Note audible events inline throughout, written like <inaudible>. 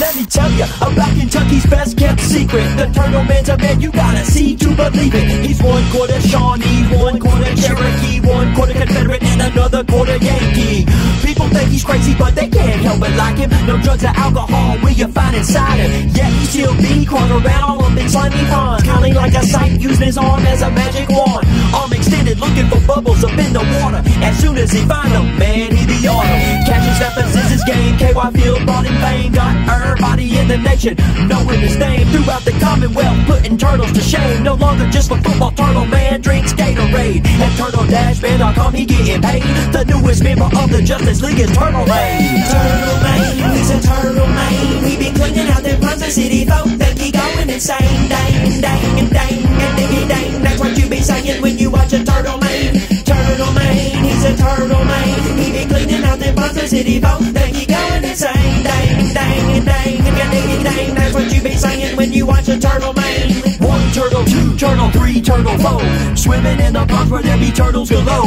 let me tell you about Kentucky's best kept secret. The Turtle Man's a man you gotta see to believe it. He's one quarter Shawnee, one quarter Cherokee, one quarter Confederate, and another quarter Yankee. People think he's crazy, but they can't help but like him. No drugs or alcohol will you find inside him. Yet he still be crawling around all up in slimy ponds, counting like a sight, using his arm as a magic wand. Arm extended, looking for bubbles up in the water. As soon as he find them, man, he be on them. Snappers is his game. KY Field brought in fame, got everybody in the nation knowing his name throughout the Commonwealth, putting turtles to shame. No longer just for football, Turtle Man drinks Gatorade. At TurtleDashman.com, he getting paid. The newest member of the Justice League is Turtle Man. Turtle Man, he's a turtle City folk. Think he going insane. Dang, dang, dang, and diggy dang. That's what you be saying when you watch a turtle man. One turtle, two turtle, three turtle, four. Swimming in the pond where there be turtles below.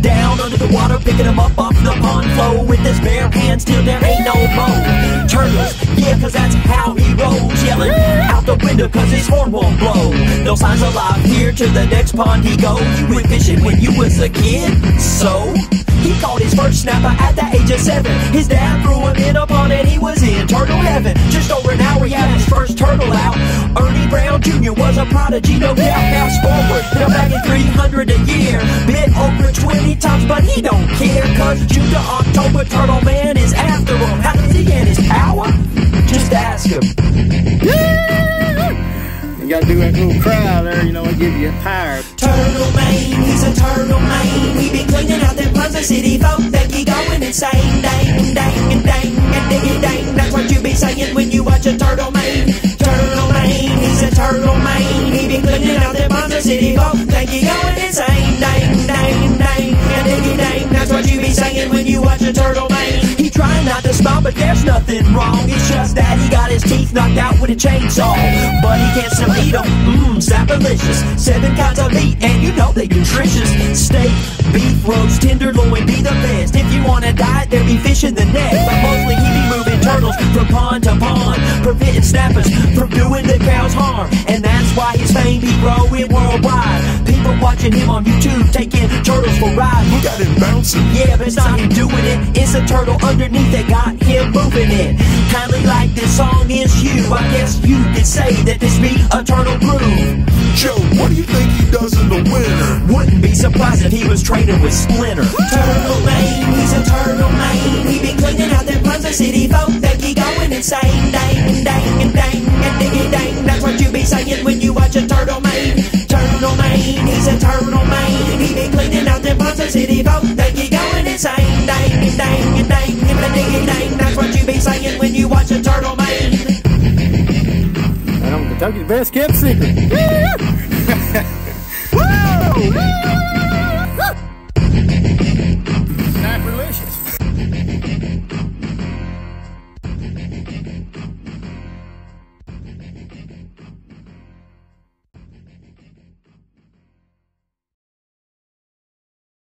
Down under the water, picking them up off the pond floor With his bare hands till there ain't no more. Turtles, yeah, cause that's how he rolls. Yelling out the window cause his horn won't blow. No signs of life here to the next pond he go. You went fishing when you was a kid, so. He caught his first snapper at the age of seven. His dad threw him in a pond and he was in turtle heaven. Just over an hour, he had his first turtle out. Ernie Brown Jr. was a prodigy, no doubt. Fast forward, now back in 300 a year. Bit over 20 times, but he don't care. Cause June to October, Turtle Man is after him. How does he get his power? Just ask him. Gotta do that little cry there, you know, it give you a power. Turtle man, he's a turtle man. He be cleaning out them Ponza City folk. Think he going insane. Dang, dang, and dang, and diggy dang. That's what you be saying when you watch a turtle man. Turtle man, he's a turtle man. He be cleaning out them Ponza City folk. Think he going insane. Dang, dang, dang, and diggy dang. That's what you be saying when you watch a turtle man. He trying not to smile, but there's nothing wrong. It's just that he teeth knocked out with a chainsaw. But he can't still eat them. Mmm, sapralicious. Seven kinds of meat, and you know they nutritious. Steak, beef, roast, tenderloin, be the best. If you want a diet, there be fish in the net. But mostly he be moving turtles from pond to pond, preventing snappers from doing the cows harm. And that's why his fame be growing worldwide. People watching him on YouTube, taking turtles for rides. Look at him bouncing. Yeah, but it's not him doing it. It's a turtle underneath that got him song is you. I guess you could say that this be eternal groove. Joe, what do you think he does in the winter? Wouldn't be surprised if he was training with Splinter. Turtle man, he's a turtle man. He be cleaning out them Ponza City folk. Think he going insane. Dang, dang, and dang, and diggy dang. That's what you be saying when you watch a turtle man. Turtle man, he's a turtle man. He be cleaning out them Ponza City folk. Think he going insane. Best kept secret. <laughs> Woo! <laughs>